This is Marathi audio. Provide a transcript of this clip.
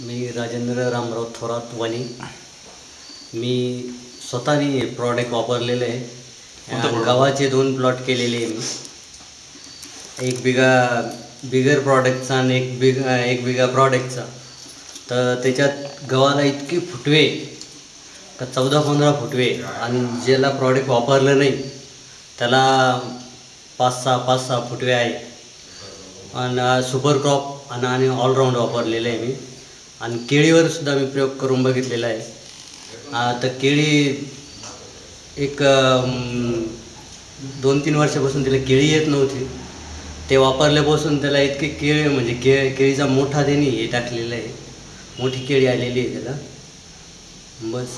मी राजेंद्र रामराव थोरात वाणी. मी स्वतःने हे प्रॉडक्ट वापरलेलं आहे? गव्हाचे दोन प्लॉट केलेले आहे मी. एक बिघा बिगर प्रॉडक्टचा आणि एक बिघा एक बिघा प्रॉडक्टचा तर त्याच्यात गव्हाला इतके फुटवे का चौदा पंधरा फुटवे आणि ज्याला प्रॉडक्ट वापरलं नाही त्याला पाच सहा पाच सहा फुटवे आहे आणि सुपर क्रॉप आणि ऑलराऊंड वापरलेलं आहे मी. आणि केळीवर सुद्धा मी प्रयोग करून बघितलेला आहे. आता केळी एक दोन तीन वर्षापासून तिला केळी येत नव्हती. ते वापरल्यापासून त्याला इतके केळी म्हणजे केळ केळीचा मोठा देणी हे टाकलेला आहे. मोठी केळी आलेली आहे त्याला. बस.